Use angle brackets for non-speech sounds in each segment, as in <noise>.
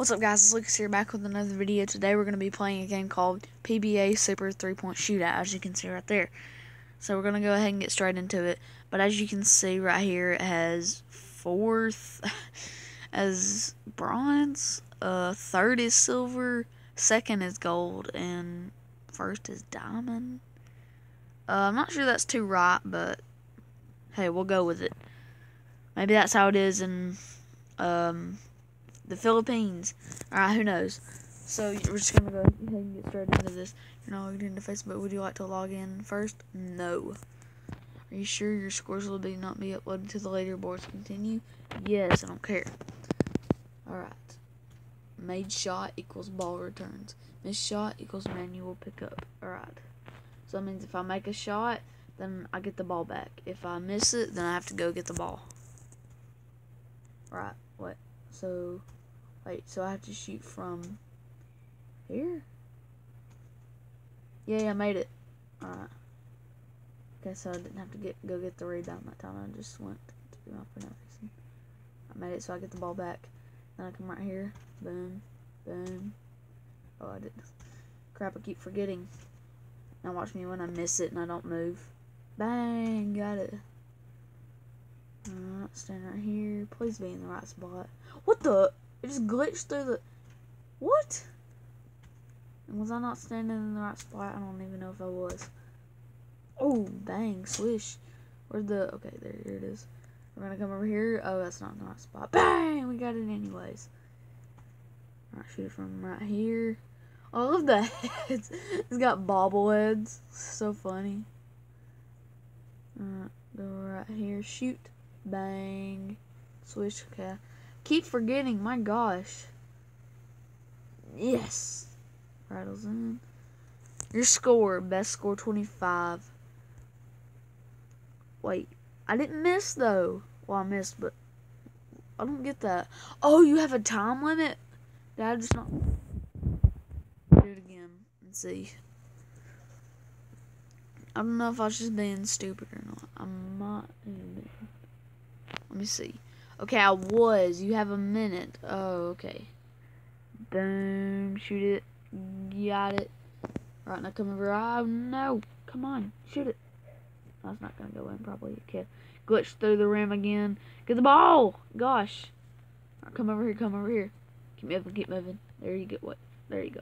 What's up guys, it's Lucas here back with another video. Today we're going to be playing a game called PBA Super 3-Point Shootout, as you can see right there. So we're going to go ahead and get straight into it. But as you can see right here, it has fourth <laughs> as bronze, uh, third is silver, second is gold, and first is diamond. Uh, I'm not sure that's too right, but hey, we'll go with it. Maybe that's how it is in um, the Philippines. Alright, who knows? So we're just gonna go ahead and get straight into this. You're not logged into Facebook. Would you like to log in first? No. Are you sure your scores will be not be uploaded to the leaderboards? Continue? Yes, I don't care. Alright. Made shot equals ball returns. Missed shot equals manual pickup. Alright. So that means if I make a shot, then I get the ball back. If I miss it, then I have to go get the ball. Right, what? So, wait, so I have to shoot from here? Yeah, I made it. Alright. Okay, so I didn't have to get go get the rebound that time. I just went to do my no. I made it so I get the ball back. Then I come right here. Boom. Boom. Oh, I did. Crap, I keep forgetting. Now watch me when I miss it and I don't move. Bang! Got it. Alright, stand right here. Please be in the right spot. What the? It just glitched through the... What? And was I not standing in the right spot? I don't even know if I was. Oh, bang, swish. Where's the... Okay, there, here it is. We're gonna come over here. Oh, that's not in the right spot. Bang! We got it anyways. Alright, shoot it from right here. All of the <laughs> heads. It's got bobbleheads. So funny. Alright, go right here. Shoot. Bang. Swish. Okay. Keep forgetting. My gosh. Yes. Rattles in. Your score. Best score 25. Wait. I didn't miss though. Well, I missed, but I don't get that. Oh, you have a time limit? Did I just not do it again and see? I don't know if I was just being stupid or not. I'm not even Let me see. Okay, I was. You have a minute. Oh, okay. Boom. Shoot it. Got it. Right, now come over. Oh, no. Come on. Shoot it. That's not going to go in probably. Okay. Glitch through the rim again. Get the ball. Gosh. Right, come over here. Come over here. Keep moving. Keep moving. There you get What? There you go.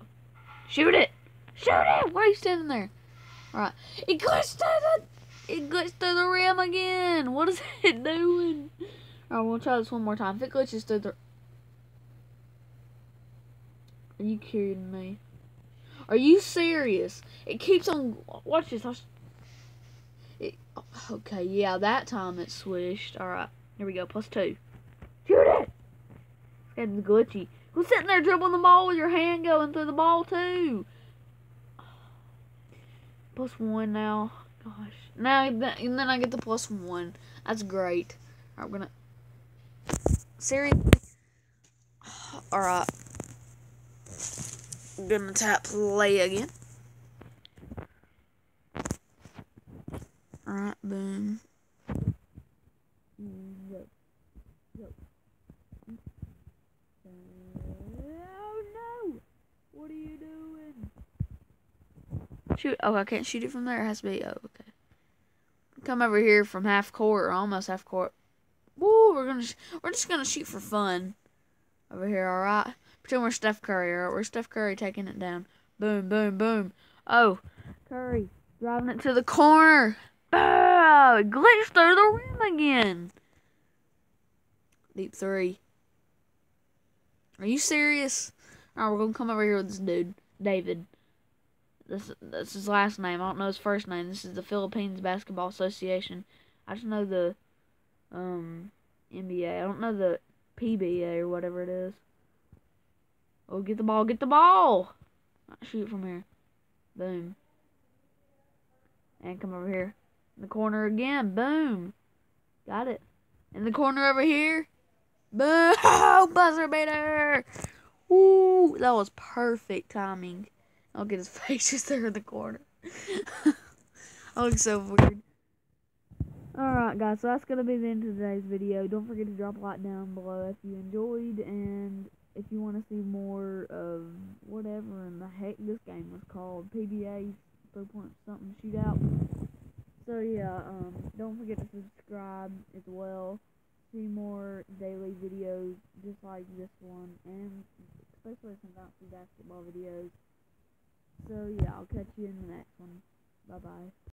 Shoot it. Shoot it. Why are you standing there? Alright. It glitched through the it glitched through the rim again. What is <laughs> it doing? Alright, we'll try this one more time. If it glitches through the Are you kidding me? Are you serious? It keeps on watch this. It, oh, okay, yeah, that time it swished. Alright, here we go. Plus two. Shoot it! It's glitchy. Who's sitting there dribbling the ball with your hand going through the ball too? plus one now. Gosh. Now, and then I get the plus one. That's great. I'm gonna... Seriously? Alright. Gonna tap play again. Alright, boom. Oh no! What are you doing? Shoot. Oh, I can't shoot it from there. It has to be. Oh, okay. Come over here from half court or almost half court. Woo, we're gonna we're just gonna shoot for fun. Over here, all right. Pretend we're Steph Curry. All right, we're Steph Curry taking it down. Boom, boom, boom. Oh, Curry driving it to the corner. It glitched through the rim again. Deep three. Are you serious? All right, we're gonna come over here with this dude, David. This that's his last name. I don't know his first name. This is the Philippines Basketball Association. I just know the um NBA. I don't know the PBA or whatever it is. Oh, get the ball! Get the ball! Shoot from here. Boom. And come over here. In the corner again. Boom. Got it. In the corner over here. Boom! <laughs> Buzzer beater! Ooh, that was perfect timing. I'll get his <laughs> face just there in the corner. <laughs> I look so weird. Alright guys, so that's going to be the end of today's video. Don't forget to drop a like down below if you enjoyed and if you want to see more of whatever in the heck this game was called, PBA three point something shootout. So yeah, um, don't forget to subscribe as well. See more daily videos just like this one, and especially some bouncy basketball videos. So yeah, I'll catch you in the next one. Bye bye.